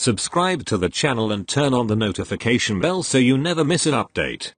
Subscribe to the channel and turn on the notification bell so you never miss an update.